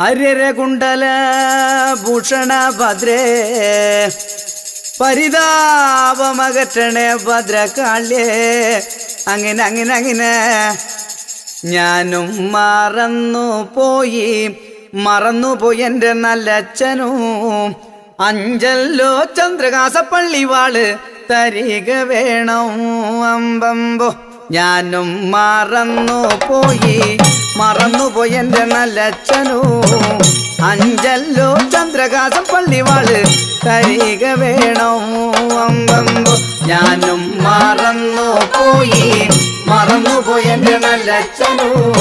അര്യരകുണ്ടല ഭൂഷണ ഭദ്രേ പരിതാപമകറ്റണേ ഭദ്രകാള്യേ. അങ്ങനെ അങ്ങനെ അങ്ങനെ ഞാനും മറന്നു പോയി. മറന്നു പോയി എന്റെ നല്ലച്ഛനും. അഞ്ചല്ലോ ചന്ദ്രകാസപ്പള്ളി വാൾ തരിക വേണം അമ്പമ്പോ. ഞാനും മറന്നു പോയി. മറന്നുപോയി എന്റെ നല്ലച്ഛനും. അഞ്ചല്ലോ ചന്ദ്രകാശം പള്ളിവാൾ തരിക വേണം. അമ്പമ്പോ ഞാനും മറന്നു പോയി. മറന്നുപോയെന്റെ നല്ലച്ഛനും.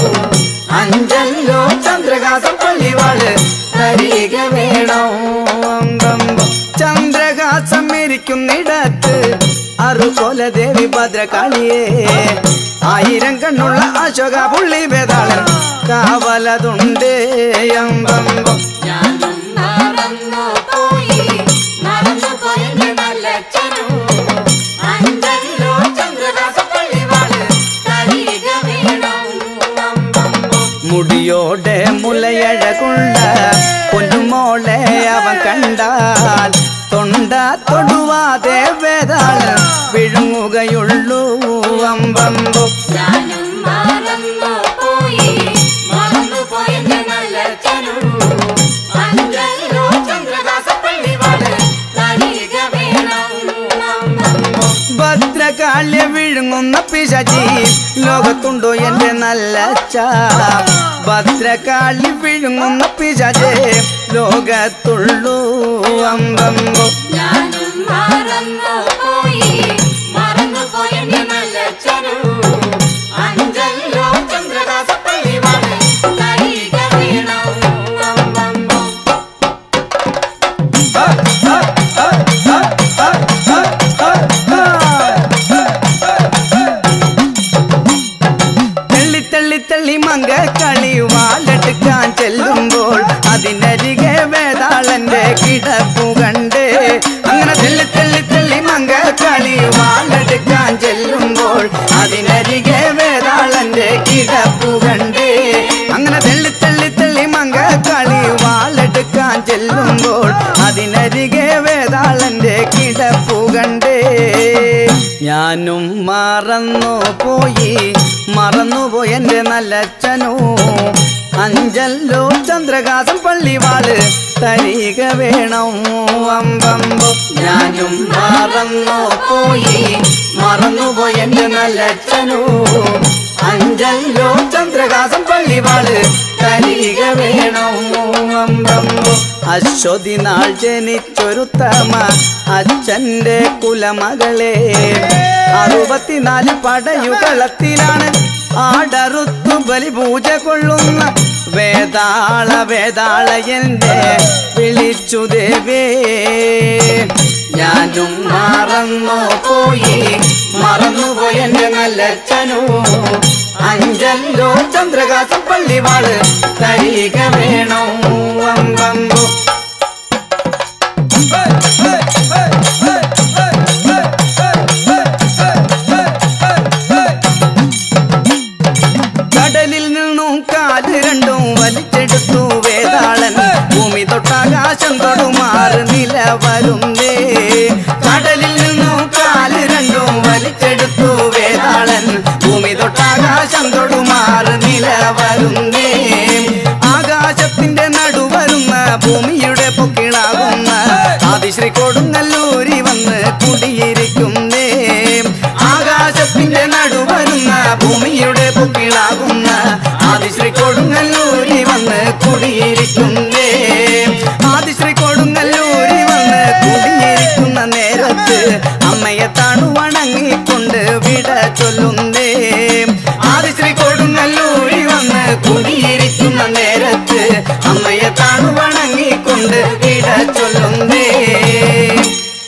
അഞ്ചല്ലോ ചന്ദ്രകാസം അറുപോലെ ദേവി ഭദ്രകാളിയെ. ആയിരം കണ്ണുള്ള അശോക പുള്ളി വേതാളൻ. കാവലതുണ്ട് അമ്പമ്പോ. മുടിയോടെ മുലയഴകുള്ള പൊന്നുമോളെ അവൻ കണ്ടാൽ തൊണ്ട തൊടുവാതെ വേതാൾ വിഴുങ്ങുകയുള്ളൂ. അമ്പമ്പു. ഭദ്രകാലെ വിഴുങ്ങുന്ന പിശാചി ലോകത്തുണ്ടോ എന്റെ നല്ല ചാ ഭദ്രകാളി വിഴുങ്ങുന്ന പിശാചേ ലോകത്തുള്ളൂ അമ്പമ്പോ. ഞാനും മറന്നു പോയി നല്ലച്ഛനും അഞ്ചല്ലോ അതിനരികെ വേതാളന്റെ കിടപ്പു കണ്ട്. അങ്ങനെ തള്ളി തള്ളി തള്ളി മങ്ക കളി വാളെടുക്കാൻ ചെല്ലുമ്പോൾ അതിനരികെ വേതാളന്റെ കിടപ്പു കണ്ടേ. ഞാനും മറന്നു പോയി മറന്നുപോയി എന്റെ നല്ലച്ഛനോ. അഞ്ചല്ലോ ചന്ദ്രകാസം പള്ളിവാൾ തരിക വേണം. അമ്പമ്പോ ഞാനും മറന്നു പോയി മറന്നുപോയി നല്ലച്ഛനോ അഞ്ചല്ലോ ചന്ദ്രകാസം പള്ളിവാൾ. തരിക വേണം അശ്വതി നാൾ ജനിച്ചൊരുത്തമ. അച്ഛന്റെ കുലമകളെ. അറുപത്തിനാല് പടയുകളത്തിലാണ് ആടറുത്തു ബലിപൂജ കൊള്ളുന്ന വേദാള വേതാള എന്റെ വിളിച്ചു ദേവേ. ഞാനും നല്ലച്ഛനു അഞ്ചല്ലോ ചന്ദ്രകാസം പള്ളിവാൾ തരിക വേണം? അമ്പമ്പോ കടലിൽ നിന്നും കാൽ രണ്ടും വലിച്ചെടുത്തു വേതാളൻ. ഭൂമി തൊട്ടാകാശം തൊടുമാറ് നില വരുന്നേ ഭൂമിയുടെ പൊക്കിളാകുന്ന ആദിശ്രീ കൊടുങ്ങല്ലൂരി വന്ന് കുടിയിരിക്കുന്നേ. ആദിശ്രീ കൊടുങ്ങല്ലൂരി വന്ന് കുടിയിരിക്കുന്ന നേരത്ത് അമ്മയെ താണു വണങ്ങിക്കൊണ്ട് വിട ചൊല്ലുന്നേ. ആദിശ്രീ കൊടുങ്ങല്ലൂരി വന്ന് കുടിയിരിക്കുന്ന നേരത്ത് അമ്മയെ താണു വണങ്ങിക്കൊണ്ട് വിട ചൊല്ലുന്നേ.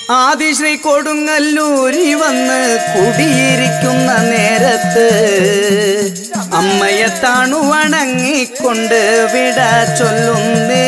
ആദിശ്രീ കൊടുങ്ങല്ലൂരി വന്ന് കുടിയിരിക്കുന്ന നേരത്ത് അമ്മയെ താണു വണങ്ങിക്കൊണ്ട് വിട ചൊല്ലുന്നേ.